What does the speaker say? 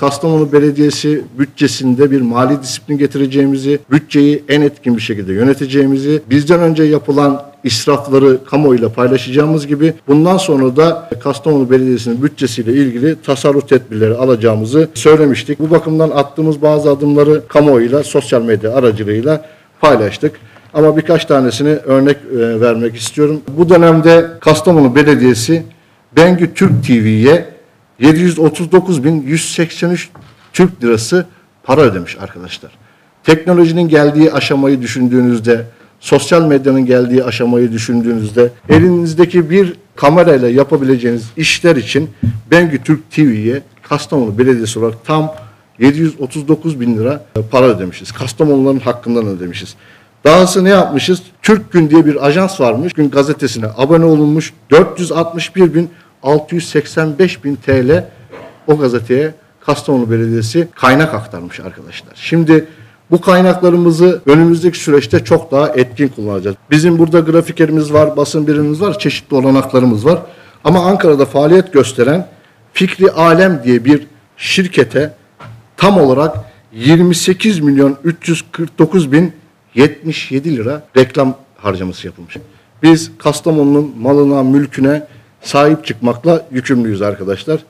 Kastamonu Belediyesi bütçesinde bir mali disiplin getireceğimizi, bütçeyi en etkin bir şekilde yöneteceğimizi, bizden önce yapılan israfları kamuoyuyla paylaşacağımız gibi bundan sonra da Kastamonu Belediyesi'nin bütçesiyle ilgili tasarruf tedbirleri alacağımızı söylemiştik. Bu bakımdan attığımız bazı adımları kamuoyuyla, sosyal medya aracılığıyla paylaştık. Ama birkaç tanesini örnek e, vermek istiyorum. Bu dönemde Kastamonu Belediyesi Bengü Türk TV'ye 739.183 Türk lirası para ödemiş arkadaşlar. Teknolojinin geldiği aşamayı düşündüğünüzde, sosyal medyanın geldiği aşamayı düşündüğünüzde elinizdeki bir kamerayla yapabileceğiniz işler için Bengü Türk TV'ye Kastamonu Belediyesi olarak tam 739 bin lira para ödemişiz. Kastamonuların hakkından ödemişiz. Dahası ne yapmışız? Türk Gün diye bir ajans varmış. Gün gazetesine abone olunmuş. 461 bin 685 bin TL o gazeteye Kastamonu Belediyesi kaynak aktarmış arkadaşlar. Şimdi bu kaynaklarımızı önümüzdeki süreçte çok daha etkin kullanacağız. Bizim burada grafikerimiz var, basın birimimiz var, çeşitli olanaklarımız var. Ama Ankara'da faaliyet gösteren Fikri Alem diye bir şirkete tam olarak 28 milyon 349 bin 77 lira reklam harcaması yapılmış. Biz Kastamonu'nun malına, mülküne sahip çıkmakla yükümlüyüz arkadaşlar.